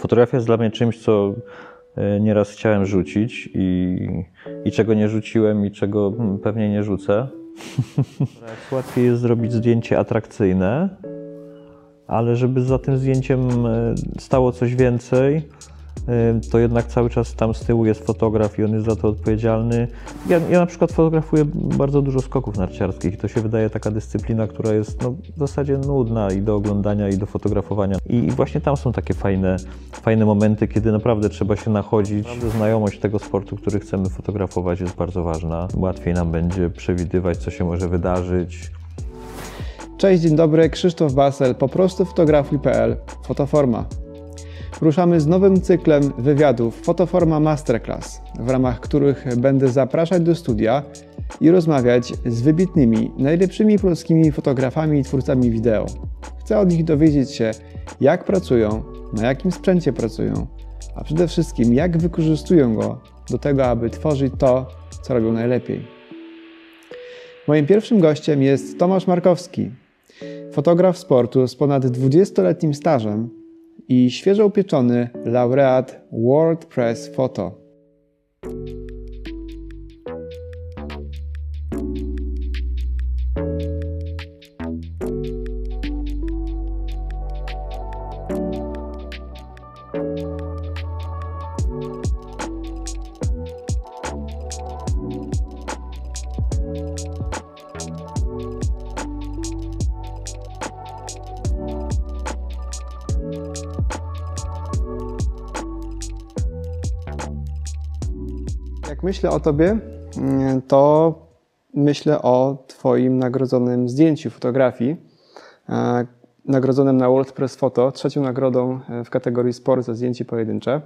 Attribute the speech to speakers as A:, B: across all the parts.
A: Fotografia jest dla mnie czymś, co e, nieraz chciałem rzucić i, i czego nie rzuciłem i czego mm, pewnie nie rzucę. Łatwiej jest zrobić zdjęcie atrakcyjne, ale żeby za tym zdjęciem e, stało coś więcej, to jednak cały czas tam z tyłu jest fotograf i on jest za to odpowiedzialny. Ja, ja na przykład fotografuję bardzo dużo skoków narciarskich i to się wydaje taka dyscyplina, która jest no, w zasadzie nudna i do oglądania, i do fotografowania. I, i właśnie tam są takie fajne, fajne momenty, kiedy naprawdę trzeba się nachodzić. Znajomość tego sportu, który chcemy fotografować jest bardzo ważna. Łatwiej nam będzie przewidywać, co się może wydarzyć,
B: Cześć, dzień dobry, Krzysztof Basel, po prostu fotografuj.pl, Fotoforma. Ruszamy z nowym cyklem wywiadów Fotoforma Masterclass, w ramach których będę zapraszać do studia i rozmawiać z wybitnymi, najlepszymi polskimi fotografami i twórcami wideo. Chcę od nich dowiedzieć się, jak pracują, na jakim sprzęcie pracują, a przede wszystkim jak wykorzystują go do tego, aby tworzyć to, co robią najlepiej. Moim pierwszym gościem jest Tomasz Markowski, fotograf sportu z ponad 20-letnim stażem i świeżo upieczony laureat World Press Photo. Myślę o Tobie, mm, to myślę o Twoim nagrodzonym zdjęciu fotografii, e, nagrodzonym na World Press Photo, trzecią nagrodą e, w kategorii sport za zdjęcie pojedyncze.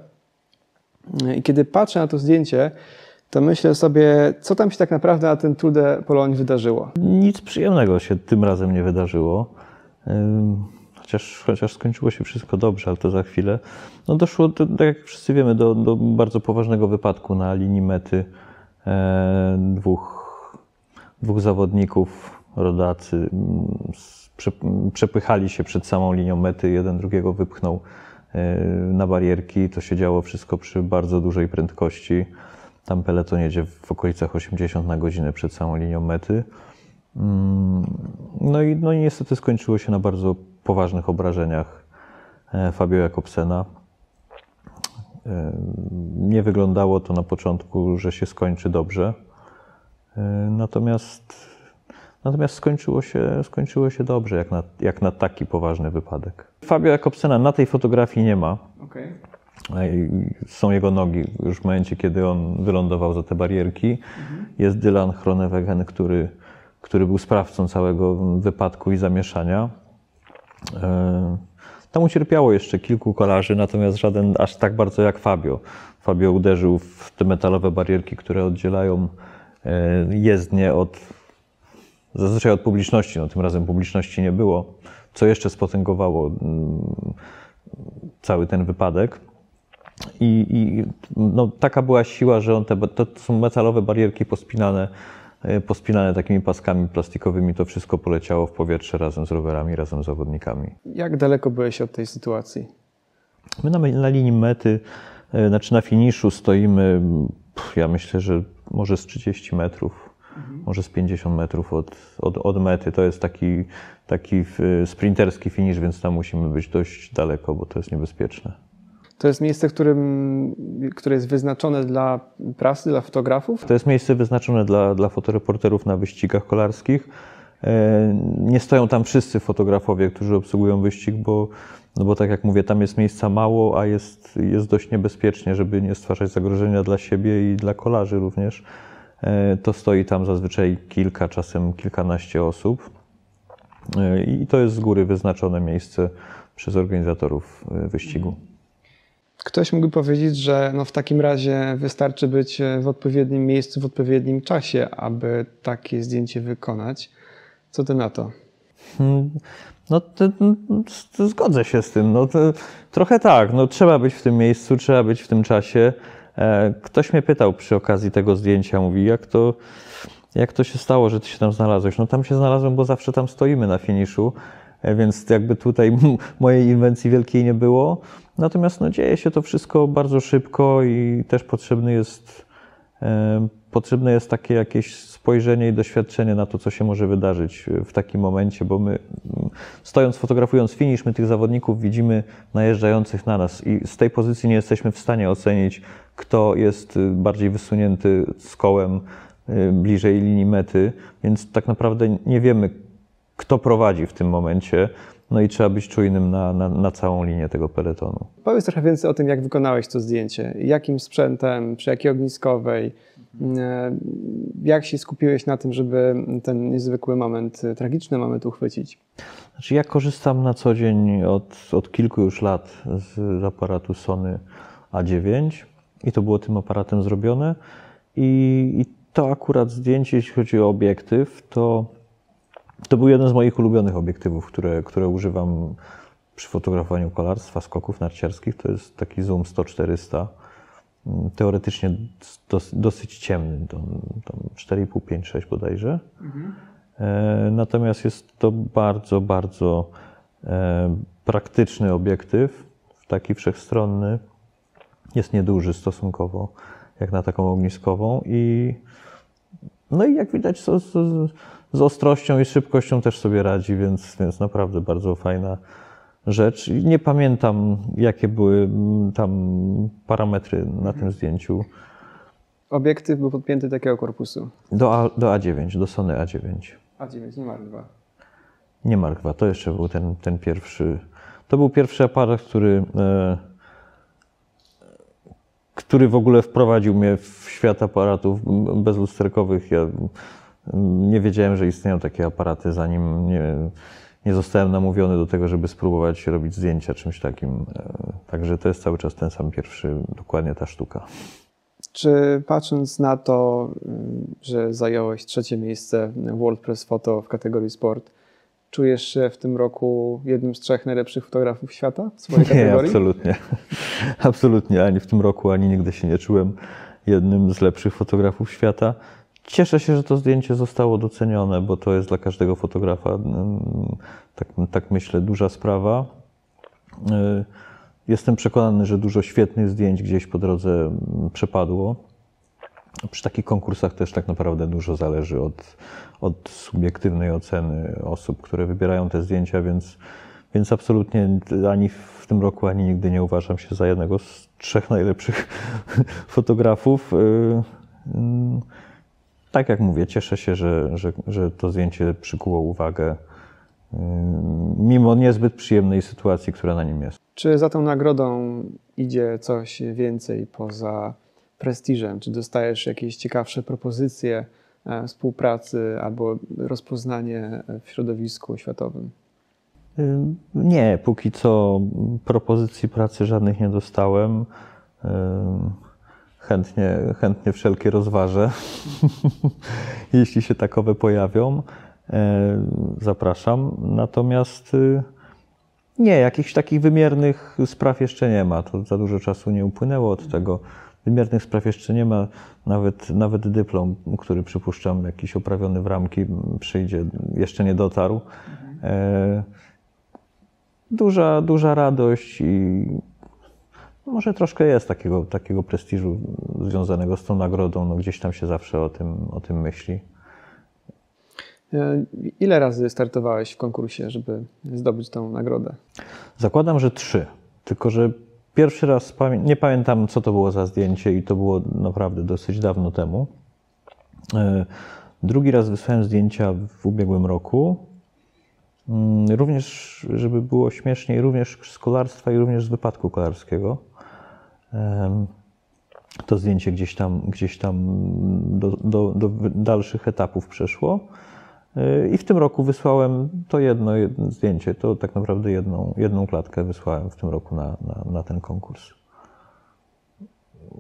B: I kiedy patrzę na to zdjęcie, to myślę sobie, co tam się tak naprawdę na tym Tour de Pologne wydarzyło.
A: Nic przyjemnego się tym razem nie wydarzyło. Chociaż, chociaż skończyło się wszystko dobrze, ale to za chwilę. No doszło, do, tak jak wszyscy wiemy, do, do bardzo poważnego wypadku na linii mety e, dwóch, dwóch zawodników, rodacy, mm, prze, przepychali się przed samą linią mety, jeden drugiego wypchnął e, na barierki. To się działo wszystko przy bardzo dużej prędkości. Tam peleton jedzie w okolicach 80 na godzinę przed samą linią mety. Mm, No i, no i niestety skończyło się na bardzo poważnych obrażeniach e, Fabio Jakobsena. E, Nie wyglądało to na początku, że się skończy dobrze. E, Natomiast, natomiast skończyło, się, skończyło się dobrze, jak na, jak na taki poważny wypadek. Fabio Jakobsena na tej fotografii nie ma.
B: Okay.
A: Są jego nogi już w momencie, kiedy on wylądował za te barierki. Jest Dylan Chronewegen, który, który był sprawcą całego wypadku i zamieszania. E, Tam ucierpiało jeszcze kilku kolarzy, natomiast żaden aż tak bardzo jak Fabio. Fabio uderzył w te metalowe barierki, które oddzielają e, jezdnię od, zazwyczaj od publiczności. No, tym razem publiczności nie było, co jeszcze spotęgowało mm, cały ten wypadek. I, i no, taka była siła, że on te, to są metalowe barierki pospinane, pospinane takimi paskami plastikowymi. To wszystko poleciało w powietrze razem z rowerami, razem z zawodnikami.
B: Jak daleko byłeś od tej sytuacji?
A: My na, na linii mety, e, znaczy na finiszu stoimy, ja myślę, że może z 30 metrów, może z 50 metrów od, od, od mety. To jest taki, taki e, sprinterski finisz, więc tam musimy być dość daleko, bo to jest niebezpieczne.
B: To jest miejsce, którym, które jest wyznaczone dla prasy, dla fotografów?
A: To jest miejsce wyznaczone dla, dla fotoreporterów na wyścigach kolarskich. E, Nie stoją tam wszyscy fotografowie, którzy obsługują wyścig, bo, no bo tak jak mówię, tam jest miejsca mało, a jest, jest dość niebezpiecznie, żeby nie stwarzać zagrożenia dla siebie i dla kolarzy również. E, To stoi tam zazwyczaj kilka, czasem kilkanaście osób. E, I to jest z góry wyznaczone miejsce przez organizatorów wyścigu.
B: Ktoś mógłby powiedzieć, że no w takim razie wystarczy być w odpowiednim miejscu w odpowiednim czasie, aby takie zdjęcie wykonać. Co ty na to?
A: Hmm, No to, to zgodzę się z tym. No to, trochę tak. No, trzeba być w tym miejscu, trzeba być w tym czasie. E, Ktoś mnie pytał przy okazji tego zdjęcia, mówi, jak to, jak to się stało, że ty się tam znalazłeś? No tam się znalazłem, bo zawsze tam stoimy na finiszu. E, więc jakby tutaj mojej inwencji wielkiej nie było. Natomiast no, dzieje się to wszystko bardzo szybko i też potrzebny jest, e, potrzebne jest takie jakieś spojrzenie i doświadczenie na to, co się może wydarzyć w takim momencie, bo my mm, stojąc, fotografując finish, my tych zawodników widzimy najeżdżających na nas i z tej pozycji nie jesteśmy w stanie ocenić, kto jest bardziej wysunięty z kołem bliżej linii mety, więc tak naprawdę nie wiemy, kto prowadzi w tym momencie. No i trzeba być czujnym na, na, na, całą linię tego peletonu.
B: Powiedz trochę więcej o tym, jak wykonałeś to zdjęcie. Jakim sprzętem, przy jakiej ogniskowej, e, jak się skupiłeś na tym, żeby ten niezwykły moment, tragiczny moment uchwycić?
A: Znaczy ja korzystam na co dzień od, od kilku już lat z aparatu Sony A9 i to było tym aparatem zrobione. I, i to akurat zdjęcie, jeśli chodzi o obiektyw, to, to był jeden z moich ulubionych obiektywów, które, które używam przy fotografowaniu kolarstwa, skoków narciarskich. To jest taki zoom 100-400. Teoretycznie dos, dosyć ciemny, to, to 4,5, 5, 6 bodajże. Mhm. E, natomiast jest to bardzo, bardzo e, praktyczny obiektyw, taki wszechstronny jest nieduży stosunkowo, jak na taką ogniskową i no i jak widać z, z, z ostrością i szybkością też sobie radzi, więc, więc naprawdę bardzo fajna rzecz. Nie pamiętam, jakie były tam parametry na tym zdjęciu.
B: Obiektyw był podpięty takiego korpusu?
A: Do, A, do A9, do Sony A9.
B: A9, nie Mark II.
A: Nie Mark II, to jeszcze był ten, ten pierwszy. To był pierwszy aparat, który e, który w ogóle wprowadził mnie w świat aparatów bezlusterkowych. Ja nie wiedziałem, że istnieją takie aparaty, zanim nie, nie zostałem namówiony do tego, żeby spróbować robić zdjęcia czymś takim. Także to jest cały czas ten sam pierwszy, dokładnie ta sztuka.
B: Czy patrząc na to, że zająłeś trzecie miejsce w World Press Photo w kategorii sport, Czujesz się w tym roku jednym z trzech najlepszych fotografów świata w swojej kategorii?
A: Nie, absolutnie. Absolutnie. Ani w tym roku, ani nigdy się nie czułem jednym z lepszych fotografów świata. Cieszę się, że to zdjęcie zostało docenione, bo to jest dla każdego fotografa, mm, tak, tak myślę, duża sprawa. Y, jestem przekonany, że dużo świetnych zdjęć gdzieś po drodze mm, przepadło. Przy takich konkursach też tak naprawdę dużo zależy od, od subiektywnej oceny osób, które wybierają te zdjęcia, więc, więc absolutnie ani w tym roku, ani nigdy nie uważam się za jednego z trzech najlepszych fotografów. Tak jak mówię, cieszę się, że, że, że to zdjęcie przykuło uwagę, y, mimo niezbyt przyjemnej sytuacji, która na nim jest.
B: Czy za tą nagrodą idzie coś więcej poza prestiżem? Czy dostajesz jakieś ciekawsze propozycje e, współpracy albo rozpoznanie w środowisku światowym?
A: Nie, póki co propozycji pracy żadnych nie dostałem. Chętnie, chętnie wszelkie rozważę. Jeśli się takowe pojawią, e, zapraszam. Natomiast y, nie, jakichś takich wymiernych spraw jeszcze nie ma. To za dużo czasu nie upłynęło od tego. Wymiernych spraw jeszcze nie ma. Nawet, nawet dyplom, który przypuszczam jakiś oprawiony w ramki przyjdzie, jeszcze nie dotarł. E, duża, duża radość i może troszkę jest takiego, takiego prestiżu związanego z tą nagrodą. No gdzieś tam się zawsze o tym, o tym myśli.
B: E, ile razy startowałeś w konkursie, żeby zdobyć tą nagrodę?
A: Zakładam, że trzy. Tylko, że Pierwszy raz nie pamiętam, co to było za zdjęcie, i to było naprawdę dosyć dawno temu. E, drugi raz wysłałem zdjęcia w ubiegłym roku. Mm, również, żeby było śmieszniej, również z kolarstwa i również z wypadku kolarskiego. To zdjęcie gdzieś tam, gdzieś tam do, do, do dalszych etapów przeszło. I w tym roku wysłałem to jedno, jedno zdjęcie, to tak naprawdę jedną, jedną klatkę wysłałem w tym roku na, na, na ten konkurs.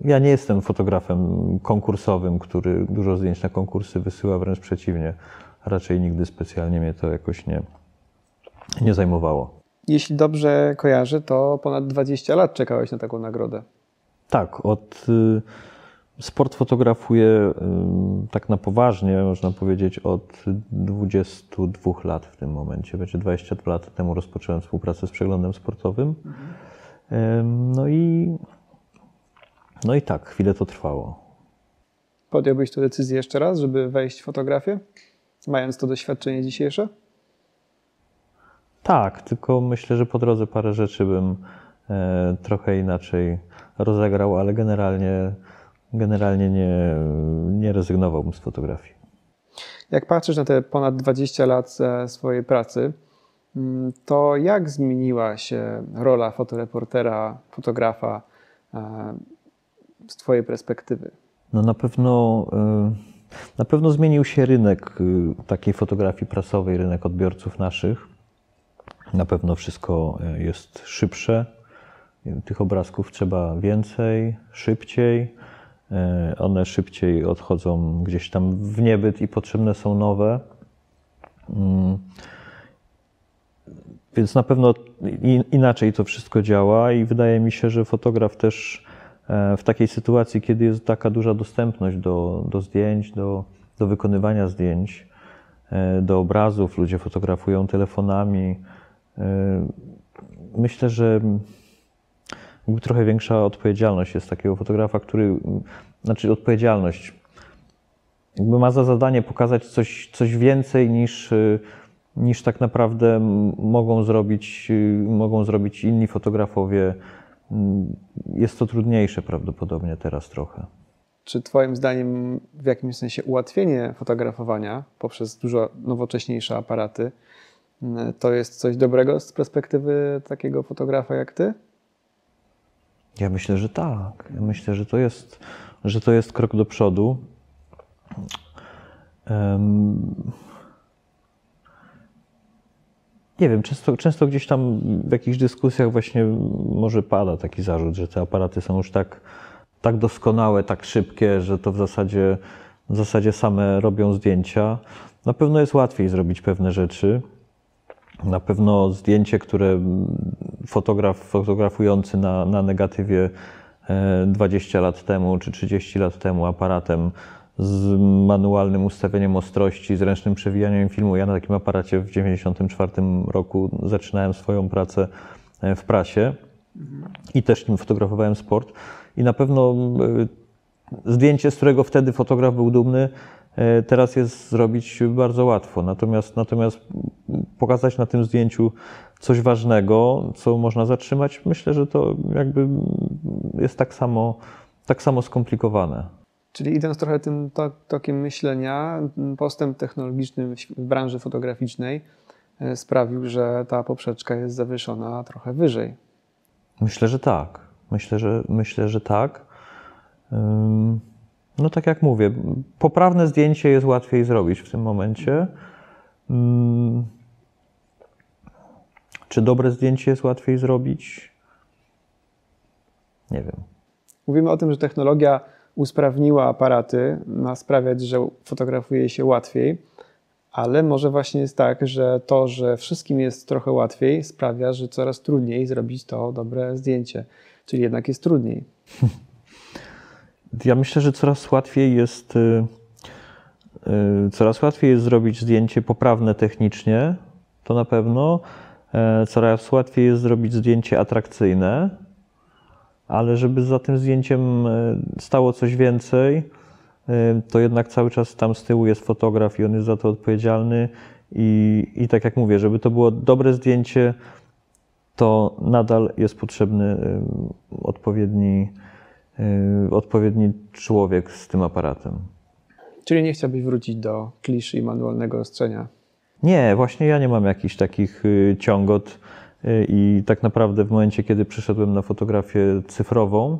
A: Ja nie jestem fotografem konkursowym, który dużo zdjęć na konkursy wysyła, wręcz przeciwnie. Raczej nigdy specjalnie mnie to jakoś nie, nie zajmowało.
B: Jeśli dobrze kojarzę, to ponad 20 lat czekałeś na taką nagrodę.
A: Tak, od y, Sport fotografuję ym, tak na poważnie, można powiedzieć, od 22 lat w tym momencie. Będzie 22 lat temu rozpocząłem współpracę z przeglądem sportowym. Ym, No i, no i tak, chwilę to trwało.
B: Podjąłbyś tę decyzję jeszcze raz, żeby wejść w fotografię, mając to doświadczenie dzisiejsze?
A: Tak, tylko myślę, że po drodze parę rzeczy bym trochę inaczej rozegrał, ale generalnie, generalnie nie, nie rezygnowałbym z fotografii.
B: Jak patrzysz na te ponad 20 lat e, swojej pracy, mm, to jak zmieniła się rola fotoreportera, fotografa e, z Twojej perspektywy?
A: No na pewno, na pewno zmienił się rynek takiej fotografii prasowej, rynek odbiorców naszych. Na pewno wszystko jest szybsze. Tych obrazków trzeba więcej, szybciej. Y, One szybciej odchodzą gdzieś tam w niebyt i potrzebne są nowe. Mm. Więc na pewno inaczej to wszystko działa i wydaje mi się, że fotograf też e, w takiej sytuacji, kiedy jest taka duża dostępność do, do zdjęć, do, do wykonywania zdjęć, e, do obrazów, ludzie fotografują telefonami. e, Myślę, że trochę większa odpowiedzialność jest takiego fotografa, który, znaczy odpowiedzialność, jakby ma za zadanie pokazać coś, coś więcej niż, y, niż tak naprawdę mogą zrobić, y, mogą zrobić inni fotografowie. Mm, Jest to trudniejsze prawdopodobnie teraz trochę.
B: Czy Twoim zdaniem w jakimś sensie ułatwienie fotografowania poprzez dużo nowocześniejsze aparaty mm, to jest coś dobrego z perspektywy takiego fotografa jak Ty?
A: Ja myślę, że tak. Ja myślę, że to jest, że to jest krok do przodu. Em, Nie wiem, często, często gdzieś tam w jakichś dyskusjach właśnie może pada taki zarzut, że te aparaty są już tak, tak doskonałe, tak szybkie, że to w zasadzie, w zasadzie same robią zdjęcia. Na pewno jest łatwiej zrobić pewne rzeczy. Na pewno zdjęcie, które fotograf fotografujący na, na negatywie e, 20 lat temu czy 30 lat temu aparatem z manualnym ustawieniem ostrości, z ręcznym przewijaniem filmu. Ja na takim aparacie w 94 roku zaczynałem swoją pracę e, w prasie i też nim fotografowałem sport. I na pewno e, zdjęcie, z którego wtedy fotograf był dumny, e, teraz jest zrobić bardzo łatwo. Natomiast, natomiast pokazać na tym zdjęciu coś ważnego, co można zatrzymać, myślę, że to jakby jest tak samo, tak samo skomplikowane.
B: Czyli idąc trochę tym to, tokiem myślenia, postęp technologiczny w branży fotograficznej e, sprawił, że ta poprzeczka jest zawieszona trochę wyżej.
A: Myślę, że tak. Myślę, że, myślę, że tak. Ym, No tak jak mówię, poprawne zdjęcie jest łatwiej zrobić w tym momencie. Ym, Czy dobre zdjęcie jest łatwiej zrobić? Nie wiem.
B: Mówimy o tym, że technologia usprawniła aparaty, ma sprawiać, że fotografuje się łatwiej, ale może właśnie jest tak, że to, że wszystkim jest trochę łatwiej, sprawia, że coraz trudniej zrobić to dobre zdjęcie. Czyli jednak jest trudniej.
A: Ja myślę, że coraz łatwiej jest y, y, coraz łatwiej jest zrobić zdjęcie poprawne technicznie, to na pewno. E, Coraz łatwiej jest zrobić zdjęcie atrakcyjne, ale żeby za tym zdjęciem e, stało coś więcej, e, to jednak cały czas tam z tyłu jest fotograf i on jest za to odpowiedzialny. I, I tak jak mówię, żeby to było dobre zdjęcie, to nadal jest potrzebny odpowiedni, odpowiedni człowiek z tym aparatem.
B: Czyli nie chciałbyś wrócić do klisz i manualnego ostrzenia.
A: Nie, właśnie ja nie mam jakichś takich y, ciągot y, i tak naprawdę w momencie, kiedy przeszedłem na fotografię cyfrową,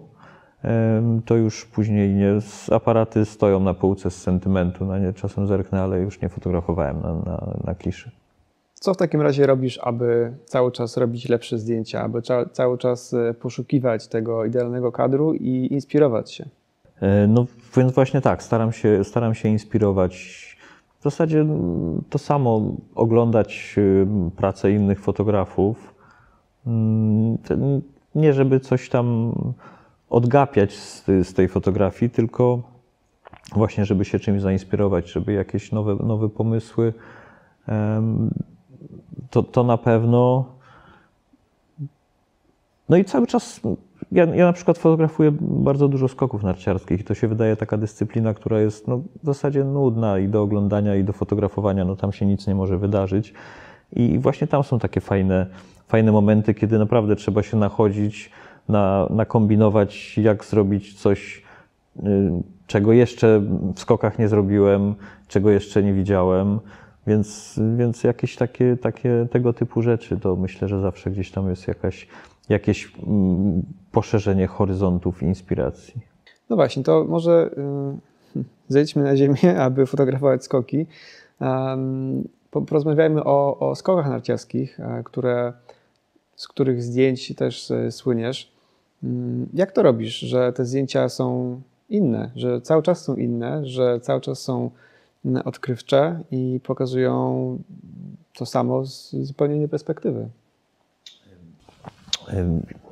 A: to już później nie, aparaty stoją na półce z sentymentu, na nie czasem zerknę, ale już nie fotografowałem na, na, na kliszy.
B: Co w takim razie robisz, aby cały czas robić lepsze zdjęcia, aby cza- cały czas e, poszukiwać tego idealnego kadru i inspirować się?
A: E, No więc właśnie tak, staram się, staram się inspirować. W zasadzie mm, to samo oglądać y, pracę innych fotografów. Mm, Nie żeby coś tam odgapiać z tej fotografii, tylko właśnie, żeby się czymś zainspirować, żeby jakieś nowe, nowe pomysły. To, to na pewno. No i cały czas. Ja, ja na przykład fotografuję bardzo dużo skoków narciarskich i to się wydaje taka dyscyplina, która jest no, w zasadzie nudna i do oglądania, i do fotografowania. No tam się nic nie może wydarzyć. I właśnie tam są takie fajne, fajne momenty, kiedy naprawdę trzeba się nachodzić, na, nakombinować, jak zrobić coś, y, czego jeszcze w skokach nie zrobiłem, czego jeszcze nie widziałem. Więc, więc jakieś takie, takie tego typu rzeczy, to myślę, że zawsze gdzieś tam jest jakaś, jakieś mm, poszerzenie horyzontów inspiracji.
B: No właśnie, to może y, zejdźmy na ziemię, aby fotografować skoki. Po- porozmawiajmy o, o skokach narciarskich, e, które, z których zdjęć też e, słyniesz. Mm, Jak to robisz, że te zdjęcia są inne, że cały czas są inne, że cały czas są odkrywcze i pokazują to samo z zupełnie innej perspektywy?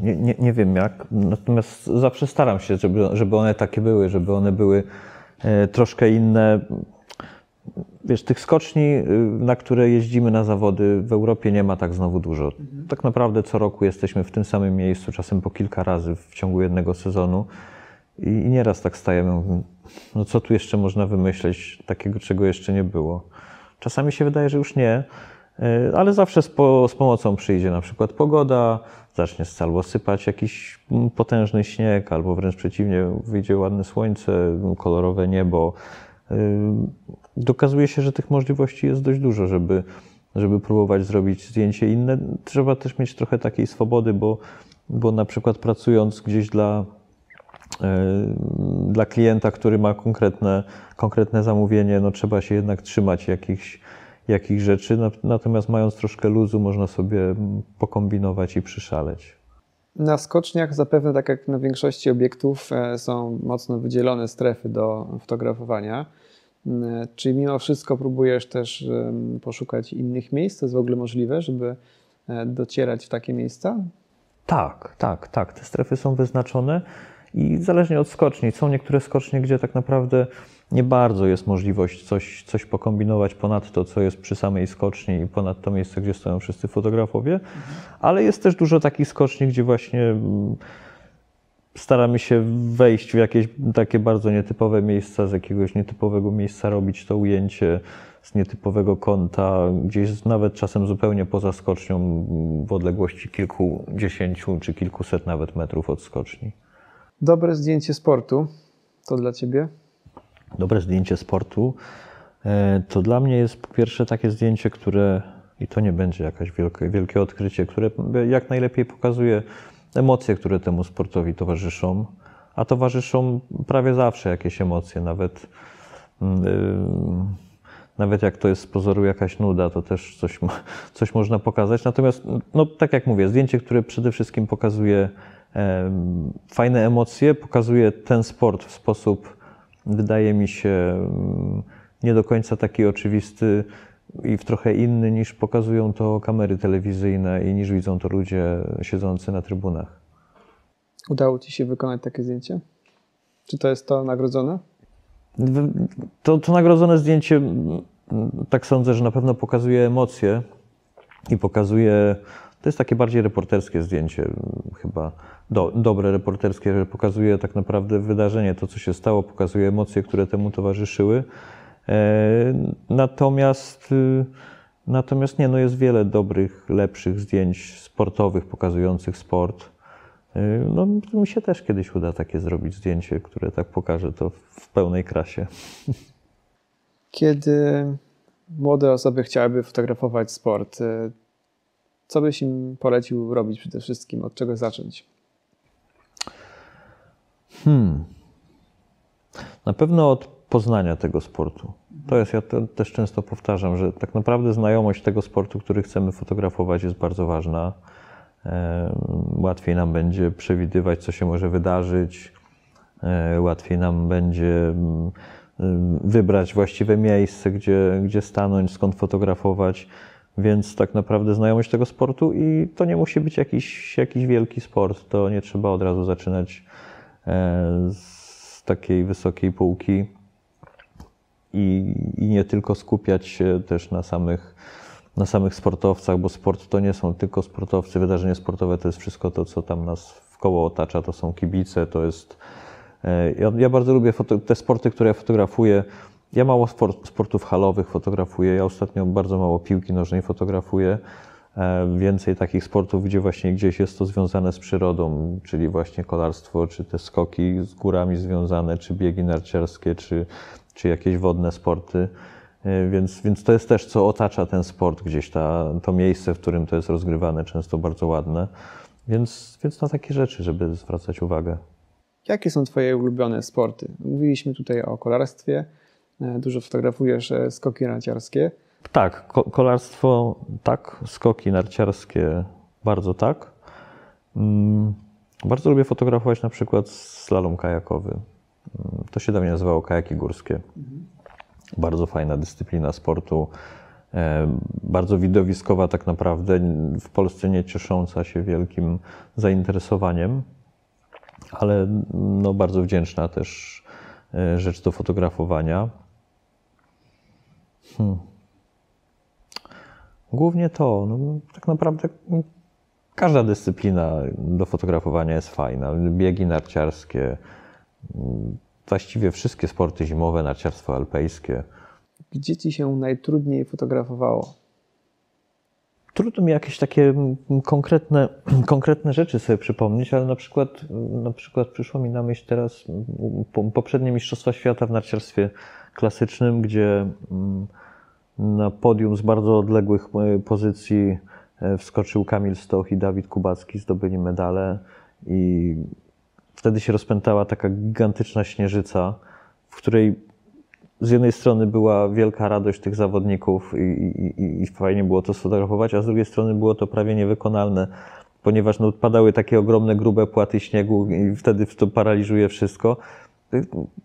A: Nie, nie, nie wiem jak, natomiast zawsze staram się, żeby, żeby one takie były, żeby one były e, troszkę inne. Wiesz, tych skoczni, y, na które jeździmy na zawody, w Europie nie ma tak znowu dużo. Tak naprawdę co roku jesteśmy w tym samym miejscu, czasem po kilka razy w ciągu jednego sezonu. I, nieraz tak stajemy, no co tu jeszcze można wymyśleć, takiego, czego jeszcze nie było. Czasami się wydaje, że już nie, y, ale zawsze z, po, z pomocą przyjdzie na przykład pogoda, zacznie albo sypać jakiś potężny śnieg, albo wręcz przeciwnie, wyjdzie ładne słońce, kolorowe niebo. Y, Dokazuje się, że tych możliwości jest dość dużo, żeby, żeby próbować zrobić zdjęcie inne. Trzeba też mieć trochę takiej swobody, bo, bo na przykład pracując gdzieś dla, e, dla klienta, który ma konkretne, konkretne zamówienie, no trzeba się jednak trzymać jakichś, jakichś rzeczy. Na- Natomiast mając troszkę luzu, można sobie pokombinować i przyszaleć.
B: Na skoczniach zapewne, tak jak na większości obiektów, e, są mocno wydzielone strefy do fotografowania. Mm, Czy mimo wszystko próbujesz też poszukać innych miejsc? To jest w ogóle możliwe, żeby e, docierać w takie miejsca?
A: Tak, tak, tak. Te strefy są wyznaczone i zależnie od skoczni. Są niektóre skocznie, gdzie tak naprawdę nie bardzo jest możliwość coś, coś pokombinować ponad to, co jest przy samej skoczni i ponad to miejsce, gdzie stoją wszyscy fotografowie, ale jest też dużo takich skoczni, gdzie właśnie mm, staramy się wejść w jakieś takie bardzo nietypowe miejsca, z jakiegoś nietypowego miejsca robić to ujęcie z nietypowego kąta, gdzieś nawet czasem zupełnie poza skocznią, mm, w odległości kilkudziesięciu czy kilkuset nawet metrów od skoczni.
B: Dobre zdjęcie sportu to dla ciebie?
A: Dobre zdjęcie sportu e, to dla mnie jest po pierwsze takie zdjęcie, które, i to nie będzie jakaś wielkie, wielkie odkrycie, które jak najlepiej pokazuje emocje, które temu sportowi towarzyszą, a towarzyszą prawie zawsze jakieś emocje, nawet, mm, y, nawet jak to jest z pozoru jakaś nuda, to też coś, coś można pokazać. Natomiast, no, tak jak mówię, zdjęcie, które przede wszystkim pokazuje fajne emocje, pokazuje ten sport w sposób, wydaje mi się, nie do końca taki oczywisty i w trochę inny niż pokazują to kamery telewizyjne i niż widzą to ludzie siedzący na trybunach.
B: Udało ci się wykonać takie zdjęcie? Czy to jest to nagrodzone?
A: To, to nagrodzone zdjęcie, mm, tak sądzę, że na pewno pokazuje emocje i pokazuje. To jest takie bardziej reporterskie zdjęcie, mm, chyba do, dobre reporterskie, że pokazuje tak naprawdę wydarzenie, to co się stało, pokazuje emocje, które temu towarzyszyły. E, Natomiast, y, natomiast nie, no jest wiele dobrych, lepszych zdjęć sportowych pokazujących sport. Y, No, mi się też kiedyś uda takie zrobić zdjęcie, które tak pokaże to w pełnej krasie.
B: Kiedy młode osoby chciałyby fotografować sport, e, co byś im polecił robić przede wszystkim? Od czego zacząć?
A: Hmm. Na pewno od poznania tego sportu. To jest, ja to też często powtarzam, że tak naprawdę znajomość tego sportu, który chcemy fotografować, jest bardzo ważna. E, Łatwiej nam będzie przewidywać, co się może wydarzyć. E, Łatwiej nam będzie mm, y, wybrać właściwe miejsce, gdzie, gdzie stanąć, skąd fotografować. Więc tak naprawdę znajomość tego sportu i to nie musi być jakiś, jakiś wielki sport. To nie trzeba od razu zaczynać z takiej wysokiej półki i, i nie tylko skupiać się też na samych, na samych sportowcach, bo sport to nie są tylko sportowcy, wydarzenie sportowe to jest wszystko to, co tam nas w koło otacza, to są kibice, to jest... Ja, ja bardzo lubię te sporty, które ja fotografuję. Ja mało sport, sportów halowych fotografuję, ja ostatnio bardzo mało piłki nożnej fotografuję. Więcej takich sportów, gdzie właśnie gdzieś jest to związane z przyrodą, czyli właśnie kolarstwo, czy te skoki z górami związane, czy biegi narciarskie, czy, czy jakieś wodne sporty. Więc, więc to jest też, co otacza ten sport, gdzieś ta, to miejsce, w którym to jest rozgrywane, często bardzo ładne. Więc, więc na takie rzeczy, żeby zwracać uwagę.
B: Jakie są Twoje ulubione sporty? Mówiliśmy tutaj o kolarstwie, dużo fotografujesz skoki narciarskie.
A: Tak, ko kolarstwo tak, skoki narciarskie bardzo tak. Mm, bardzo lubię fotografować na przykład slalom kajakowy. Mm, to się dawniej nazywało kajaki górskie. Bardzo fajna dyscyplina sportu. E, bardzo widowiskowa tak naprawdę, w Polsce nie ciesząca się wielkim zainteresowaniem, ale no bardzo wdzięczna też e, rzecz do fotografowania. Hmm. Głównie to. No, tak naprawdę każda dyscyplina do fotografowania jest fajna. Biegi narciarskie, właściwie wszystkie sporty zimowe, narciarstwo alpejskie.
B: Gdzie ci się najtrudniej fotografowało?
A: Trudno mi jakieś takie konkretne, konkretne rzeczy sobie przypomnieć, ale na przykład, na przykład przyszło mi na myśl teraz poprzednie Mistrzostwa Świata w narciarstwie klasycznym, gdzie na podium z bardzo odległych pozycji wskoczył Kamil Stoch i Dawid Kubacki, zdobyli medale i wtedy się rozpętała taka gigantyczna śnieżyca, w której z jednej strony była wielka radość tych zawodników i, i, i fajnie było to sfotografować, a z drugiej strony było to prawie niewykonalne, ponieważ no, padały takie ogromne, grube płaty śniegu i wtedy to paraliżuje wszystko.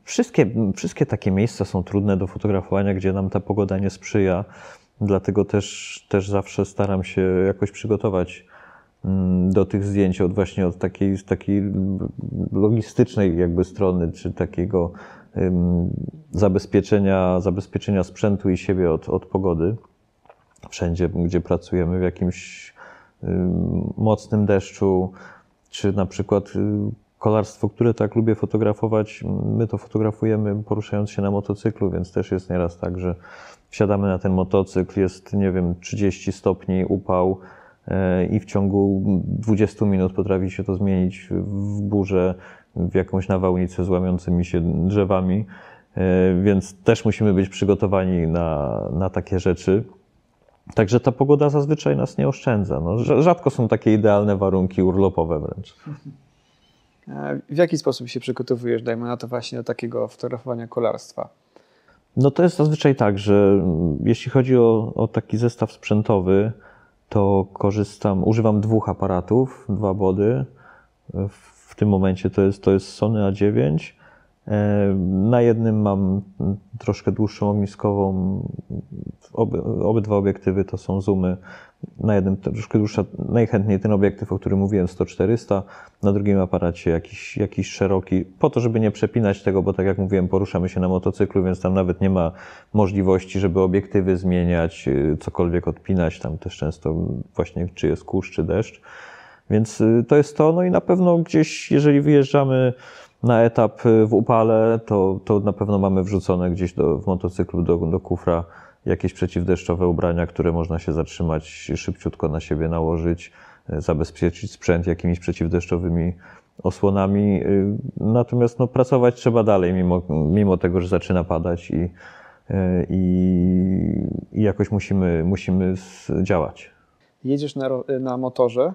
A: Wszystkie, wszystkie takie miejsca są trudne do fotografowania, gdzie nam ta pogoda nie sprzyja. Dlatego też, też zawsze staram się jakoś przygotować do tych zdjęć od właśnie od takiej, takiej logistycznej jakby strony, czy takiego um, zabezpieczenia, zabezpieczenia sprzętu i siebie od, od pogody. Wszędzie, gdzie pracujemy w jakimś um, mocnym deszczu, czy na przykład um, kolarstwo, które tak lubię fotografować, my to fotografujemy poruszając się na motocyklu, więc też jest nieraz tak, że wsiadamy na ten motocykl, jest, nie wiem, 30 stopni, upał i w ciągu 20 minut potrafi się to zmienić w burzę, w jakąś nawałnicę z łamiącymi się drzewami, więc też musimy być przygotowani na, na takie rzeczy. Także ta pogoda zazwyczaj nas nie oszczędza. No, rzadko są takie idealne warunki urlopowe wręcz.
B: W jaki sposób się przygotowujesz, dajmy na to właśnie do takiego fotografowania kolarstwa?
A: No to jest zazwyczaj tak, że jeśli chodzi o, o taki zestaw sprzętowy, to korzystam, używam dwóch aparatów, dwa body. W tym momencie to jest, to jest Sony A9. Na jednym mam troszkę dłuższą ogniskową. Oby, obydwa obiektywy to są zoomy. Na jednym troszkę dłuższa, najchętniej ten obiektyw, o którym mówiłem, 100-400. Na drugim aparacie jakiś, jakiś szeroki, po to, żeby nie przepinać tego, bo tak jak mówiłem, poruszamy się na motocyklu, więc tam nawet nie ma możliwości, żeby obiektywy zmieniać, cokolwiek odpinać. Tam też często właśnie, czy jest kurz, czy deszcz. Więc to jest to. No i na pewno gdzieś, jeżeli wyjeżdżamy na etap w upale, to, to na pewno mamy wrzucone gdzieś do, w motocyklu do, do kufra jakieś przeciwdeszczowe ubrania, które można się zatrzymać, szybciutko na siebie nałożyć, zabezpieczyć sprzęt jakimiś przeciwdeszczowymi osłonami. Natomiast no, pracować trzeba dalej, mimo, mimo tego, że zaczyna padać i, i, i jakoś musimy, musimy działać.
B: Jedziesz na, na motorze,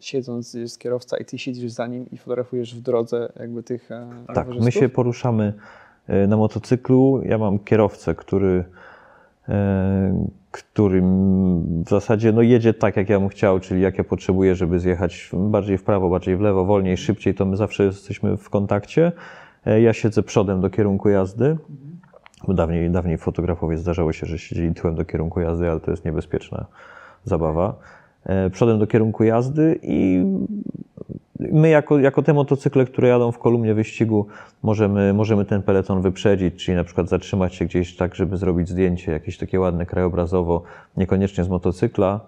B: siedząc jest kierowca i ty siedzisz za nim i fotografujesz w drodze jakby tych
A: Tak, my się poruszamy na motocyklu. Ja mam kierowcę, który, który w zasadzie no, jedzie tak, jak ja bym chciał, czyli jak ja potrzebuję, żeby zjechać bardziej w prawo, bardziej w lewo, wolniej, szybciej, to my zawsze jesteśmy w kontakcie. Ja siedzę przodem do kierunku jazdy. Bo dawniej, dawniej fotografowie zdarzało się, że siedzieli tyłem do kierunku jazdy, ale to jest niebezpieczna zabawa. E, przodem do kierunku jazdy i my jako, jako te motocykle, które jadą w kolumnie wyścigu, możemy, możemy ten peleton wyprzedzić, czyli na przykład zatrzymać się gdzieś tak, żeby zrobić zdjęcie jakieś takie ładne krajobrazowo, niekoniecznie z motocykla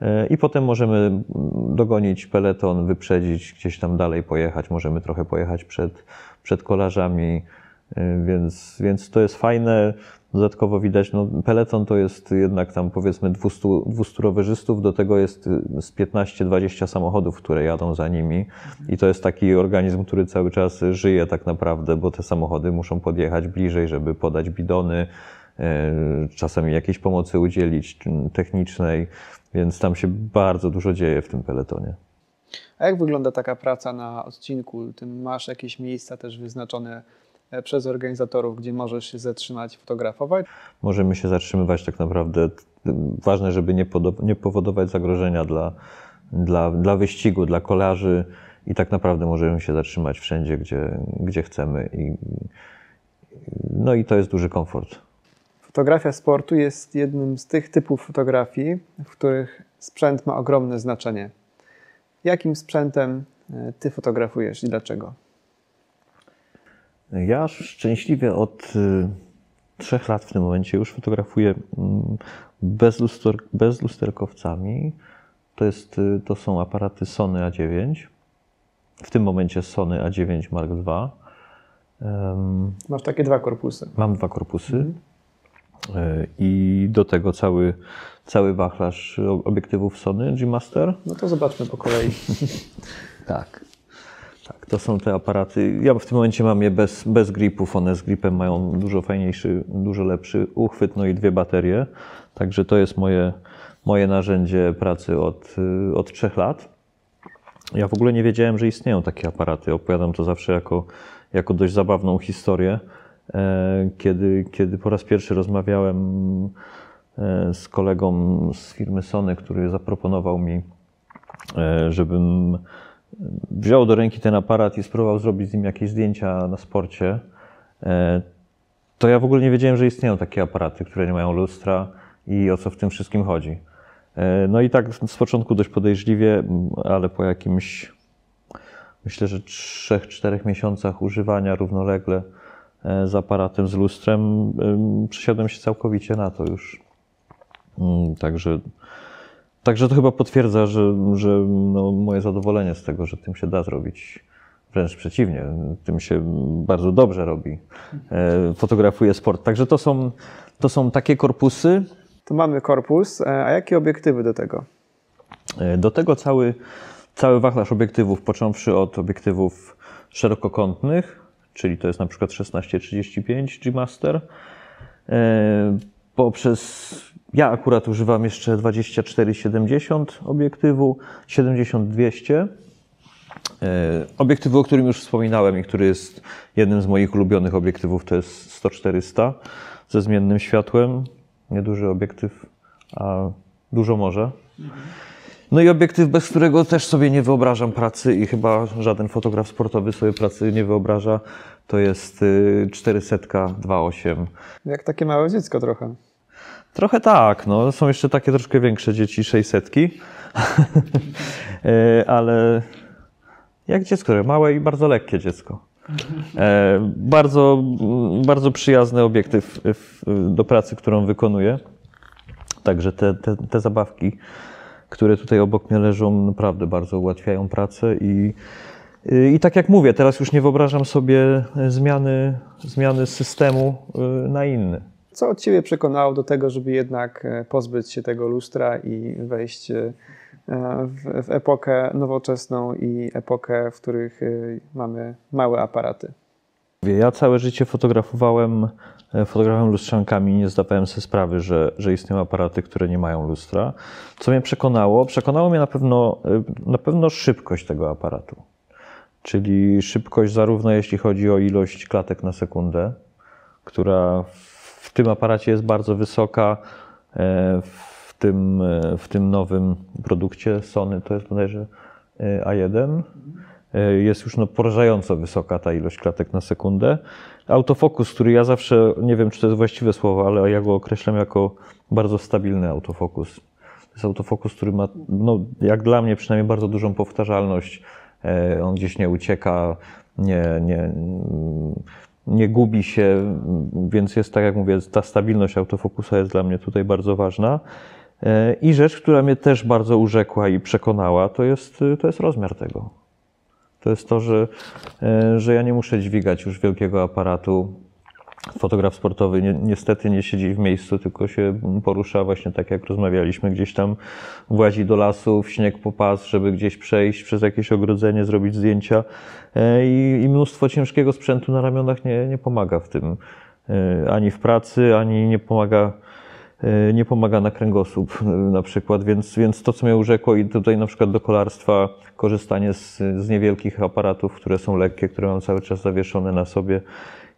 A: e, i potem możemy dogonić peleton, wyprzedzić, gdzieś tam dalej pojechać, możemy trochę pojechać przed, przed kolarzami, e, więc, więc to jest fajne. Dodatkowo widać, no, peleton to jest jednak tam powiedzmy 200, 200 rowerzystów, do tego jest z 15-20 samochodów, które jadą za nimi i to jest taki organizm, który cały czas żyje tak naprawdę, bo te samochody muszą podjechać bliżej, żeby podać bidony, e, czasami jakiejś pomocy udzielić technicznej, więc tam się bardzo dużo dzieje w tym peletonie.
B: A jak wygląda taka praca na odcinku? Ty masz jakieś miejsca też wyznaczone przez organizatorów, gdzie możesz się zatrzymać, fotografować?
A: Możemy się zatrzymywać tak naprawdę. Ważne, żeby nie, nie powodować zagrożenia dla, dla, dla wyścigu, dla kolarzy i tak naprawdę możemy się zatrzymać wszędzie, gdzie, gdzie chcemy. I, no i to jest duży komfort.
B: Fotografia sportu jest jednym z tych typów fotografii, w których sprzęt ma ogromne znaczenie. Jakim sprzętem e, ty fotografujesz i dlaczego?
A: Ja szczęśliwie od y, trzech lat w tym momencie już fotografuję mm, bez, luster, bez lusterkowcami. To, jest, y, to są aparaty Sony A9. W tym momencie Sony A9 Mark II. Em,
B: Masz takie dwa korpusy.
A: Mam dwa korpusy y, i do tego cały, cały wachlarz obiektywów Sony G-Master.
B: No to zobaczmy po kolei.
A: Tak. Tak, to są te aparaty. Ja w tym momencie mam je bez, bez gripów. One z gripem mają dużo fajniejszy, dużo lepszy uchwyt, no i dwie baterie. Także to jest moje, moje narzędzie pracy od, y, od trzech lat. Ja w ogóle nie wiedziałem, że istnieją takie aparaty. Opowiadam to zawsze jako, jako dość zabawną historię. E, Kiedy, kiedy po raz pierwszy rozmawiałem e, z kolegą z firmy Sony, który zaproponował mi, e, żebym wziął do ręki ten aparat i spróbował zrobić z nim jakieś zdjęcia na sporcie, e, to ja w ogóle nie wiedziałem, że istnieją takie aparaty, które nie mają lustra i o co w tym wszystkim chodzi. E, No i tak z początku dość podejrzliwie, ale po jakimś, myślę, że 3-4 miesiącach używania równolegle e, z aparatem, z lustrem, em, przesiadłem się całkowicie na to już. Mm, Także Także to chyba potwierdza, że, że no, moje zadowolenie z tego, że tym się da zrobić. Wręcz przeciwnie, tym się bardzo dobrze robi. E, Fotografuję sport. Także to są, to są takie korpusy.
B: Tu mamy korpus, e, a jakie obiektywy do tego?
A: E, Do tego cały, cały wachlarz obiektywów, począwszy od obiektywów szerokokątnych, czyli to jest na przykład 16-35 G-Master, e, poprzez, ja akurat używam jeszcze 24-70 obiektywu, 70-200, E, Obiektywu, o którym już wspominałem i który jest jednym z moich ulubionych obiektywów, to jest 100-400 ze zmiennym światłem. Nieduży obiektyw, a dużo może. No i obiektyw, bez którego też sobie nie wyobrażam pracy i chyba żaden fotograf sportowy sobie pracy nie wyobraża, to jest y, 400 2.8.
B: Jak takie małe dziecko trochę.
A: Trochę tak, no. Są jeszcze takie troszkę większe dzieci, 600, ale jak dziecko, małe i bardzo lekkie dziecko. E, Bardzo, bardzo przyjazny obiektyw w- do pracy, którą wykonuję. Także te, te, te zabawki, które tutaj obok mnie leżą, naprawdę bardzo ułatwiają pracę i, i tak jak mówię, teraz już nie wyobrażam sobie zmiany, zmiany systemu na inny.
B: Co od Ciebie przekonało do tego, żeby jednak e, pozbyć się tego lustra i wejść e, w, w epokę nowoczesną i epokę, w których e, mamy małe aparaty?
A: Ja całe życie fotografowałem, fotografowałem lustrzankami nie zdawałem sobie sprawy, że, że istnieją aparaty, które nie mają lustra. Co mnie przekonało? Przekonało mnie na pewno, na pewno szybkość tego aparatu. Czyli szybkość zarówno jeśli chodzi o ilość klatek na sekundę, która w tym aparacie jest bardzo wysoka, e, w tym, e, w tym nowym produkcie Sony to jest bodajże e, A1. E, Jest już no, porażająco wysoka ta ilość klatek na sekundę. Autofokus, który ja zawsze, nie wiem czy to jest właściwe słowo, ale ja go określam jako bardzo stabilny autofokus. To jest autofokus, który ma, no, jak dla mnie przynajmniej, bardzo dużą powtarzalność. On gdzieś nie ucieka, nie, nie, nie gubi się, więc jest tak jak mówię, ta stabilność autofokusa jest dla mnie tutaj bardzo ważna. E, I rzecz, która mnie też bardzo urzekła i przekonała, to jest, to jest rozmiar tego. To jest to, że, e, że ja nie muszę dźwigać już wielkiego aparatu. Fotograf sportowy ni niestety nie siedzi w miejscu, tylko się porusza właśnie tak jak rozmawialiśmy, gdzieś tam włazi do lasu, w śnieg po pas, żeby gdzieś przejść przez jakieś ogrodzenie, zrobić zdjęcia e, i, i mnóstwo ciężkiego sprzętu na ramionach nie, nie pomaga w tym. E, ani w pracy, ani nie pomaga nie pomaga na kręgosłup na przykład, więc, więc to, co mnie urzekło i tutaj na przykład do kolarstwa, korzystanie z, z niewielkich aparatów, które są lekkie, które mam cały czas zawieszone na sobie,